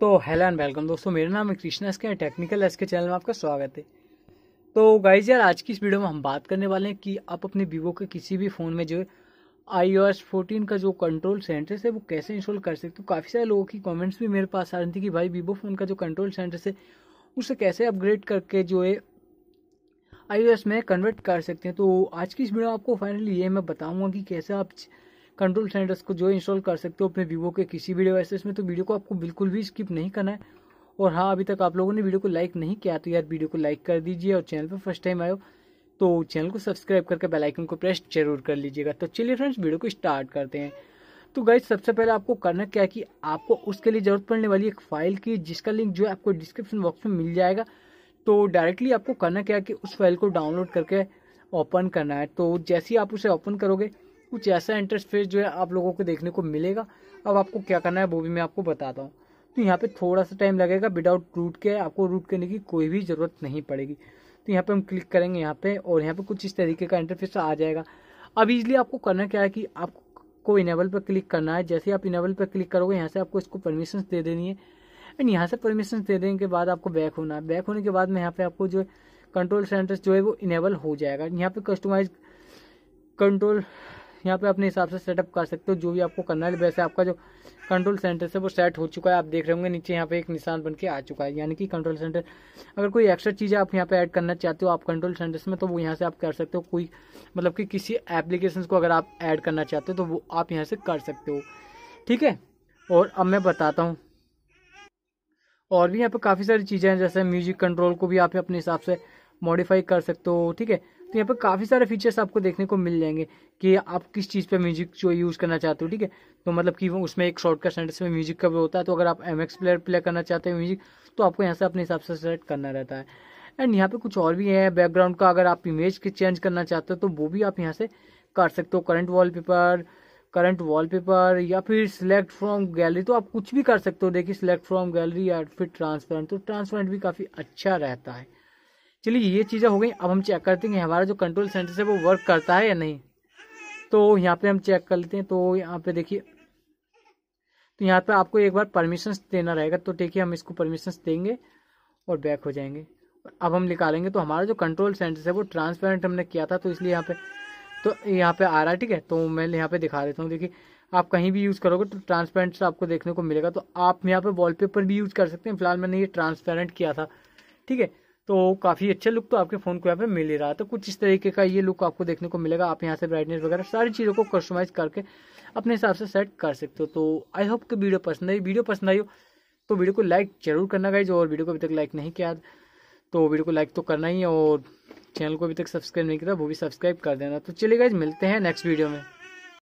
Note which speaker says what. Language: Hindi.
Speaker 1: तो हेलो एंड वेलकम दोस्तों, मेरा नाम है Krishna S K technical S K channel में आपका स्वागत है। तो गाइज़ यार, आज की इस वीडियो में हम बात करने वाले हैं कि आप अपने वीवो के किसी भी फ़ोन में जो आई ओ एस फोर्टीन का जो कंट्रोल सेंटर है, वो कैसे इंस्टॉल कर सकते हो? काफ़ी सारे लोगों की कमेंट्स भी मेरे पास आ रही थी कि भाई, वीवो फ़ोन का जो कंट्रोल सेंटर है, उसे कैसे अपग्रेड करके जो है आई में कन्वर्ट कर सकते हैं? तो आज की इस वीडियो आपको फाइनली ये मैं बताऊँगा कि कैसे आप कंट्रोल सेंटर्स को जो इंस्टॉल कर सकते हो अपने वीवो के किसी भी डिवाइसेस में तो वीडियो को आपको बिल्कुल भी स्किप नहीं करना है। और हाँ अभी तक आप लोगों ने वीडियो को लाइक नहीं किया तो यार वीडियो को लाइक कर दीजिए और चैनल पर फ़र्स्ट टाइम आयो तो चैनल को सब्सक्राइब करके बेल आइकन को प्रेस ज़रूर कर लीजिएगा। तो चलिए फ्रेंड्स वीडियो को स्टार्ट करते हैं। तो गाइज़ सबसे पहले आपको करना क्या है कि आपको उसके लिए ज़रूरत पड़ने वाली एक फ़ाइल की, जिसका लिंक जो है आपको डिस्क्रिप्शन बॉक्स में मिल जाएगा। तो डायरेक्टली आपको करना क्या है कि उस फ़ाइल को डाउनलोड करके ओपन करना है। तो जैसे ही आप उसे ओपन करोगे कुछ ऐसा इंटरफेस जो है आप लोगों को देखने को मिलेगा। अब आपको क्या करना है, वो भी मैं आपको बताता हूँ। तो यहाँ पे थोड़ा सा टाइम लगेगा विदाउट रूट के, आपको रूट करने की कोई भी ज़रूरत नहीं पड़ेगी। तो यहाँ पे हम क्लिक करेंगे यहाँ पे और यहाँ पे कुछ इस तरीके का इंटरफेस आ जाएगा। अब इजली आपको करना क्या है कि आपको इनेबल पर क्लिक करना है। जैसे आप इनेबल पर क्लिक करोगे, यहाँ से आपको इसको परमिशन दे देनी है। एंड यहाँ से परमिशन दे देने के बाद आपको बैक होना है। बैक होने के बाद में यहाँ पे आपको जो कंट्रोल सेंटर जो है, वो इनेबल हो जाएगा। यहाँ पे कस्टमाइज कंट्रोल यहाँ पे अपने हिसाब से सेटअप कर सकते हो, जो भी आपको करना है। वैसे आपका जो कंट्रोल सेंटर है वो सेट हो चुका है, आप देख रहे होंगे, नीचे यहाँ पे एक निशान बन के आ चुका है। यानी कि कंट्रोल सेंटर अगर कोई एक्स्ट्रा चीज़ आप यहाँ पे ऐड करना चाहते हो, आप कंट्रोल सेंटर्स में तो वो यहाँ से आप कर सकते हो। कोई मतलब कि किसी एप्लीकेशन को अगर आप ऐड करना चाहते हो तो वो आप यहाँ से कर सकते हो। ठीक है? और अब मैं बताता हूँ। और भी यहाँ पे काफ़ी सारी चीज़ें हैं, जैसे म्यूज़िक कंट्रोल को भी आप अपने हिसाब से मॉडिफाई कर सकते हो। ठीक है? तो यहाँ पर काफ़ी सारे फीचर्स आपको देखने को मिल जाएँगे कि आप किस चीज़ पे म्यूज़िक जो यूज़ करना चाहते हो, ठीक है? तो मतलब कि उसमें एक शॉर्ट शॉर्टकट सेंटेंस में म्यूज़िक का भी होता है तो अगर आप एम एक्स प्लेयर प्ले करना चाहते हो म्यूज़िक तो आपको यहाँ से अपने हिसाब से सेलेक्ट करना रहता है। एंड यहाँ पे कुछ और भी है बैकग्राउंड का अगर आप इमेज के चेंज करना चाहते हो तो वो भी आप यहाँ से कर सकते हो। करंट वॉलपेपर करंट वॉलपेपर या फिर सिलेक्ट फ्रॉम गैलरी तो आप कुछ भी कर सकते हो। देखिए सिलेक्ट फ्रॉम गैलरी या फिर ट्रांसपेरेंट तो ट्रांसपेरेंट भी काफ़ी अच्छा रहता है। चलिए ये चीज़ें हो गई, अब हम चेक करते हैं हमारा जो कंट्रोल सेंटर है वो वर्क करता है या नहीं। तो यहाँ पे हम चेक कर लेते हैं तो यहाँ पे देखिए तो यहाँ पे आपको एक बार परमिशन देना रहेगा तो देखिए हम इसको परमिशन देंगे और बैक हो जाएँगे। अब हम निकालेंगे तो हमारा जो कंट्रोल सेंटर है वो ट्रांसपेरेंट हमने किया था तो इसलिए यहाँ पे तो यहाँ पे आ रहा है, ठीक है? तो मैं यहाँ पे दिखा देता हूँ, देखिए, आप कहीं भी यूज़ करोगे तो ट्रांसपेरेंट आपको देखने को मिलेगा तो आप यहाँ पे वॉलपेपर भी यूज़ कर सकते हैं, फ़िलहाल मैंने ये ट्रांसपेरेंट किया था, ठीक है? तो काफ़ी अच्छा लुक तो आपके फ़ोन को यहाँ पे मिल ही रहा है। तो कुछ इस तरीके का ये लुक आपको देखने को मिलेगा। आप यहाँ से ब्राइटनेस वगैरह सारी चीज़ों को कस्टमाइज़ करके अपने हिसाब से सेट कर सकते हो। तो आई होप कि वीडियो पसंद आई। वीडियो पसंद आई हो तो वीडियो को लाइक ज़रूर करना गाइज़ और वीडियो को अभी तक लाइक नहीं किया तो वीडियो को लाइक तो करना ही और चैनल को अभी तक सब्सक्राइब नहीं किया वो भी सब्सक्राइब कर देना। तो चलिए गाइज़ मिलते हैं नेक्स्ट वीडियो में।